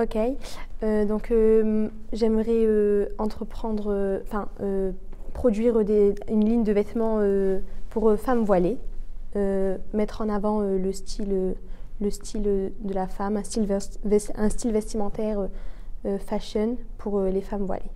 Ok, Euh, donc euh, j'aimerais euh, entreprendre, euh, enfin produire des- une ligne de vêtements pour femmes voilées, mettre en avant le style, le style de la femme, un style, un style vestimentaire fashion pour les femmes voilées.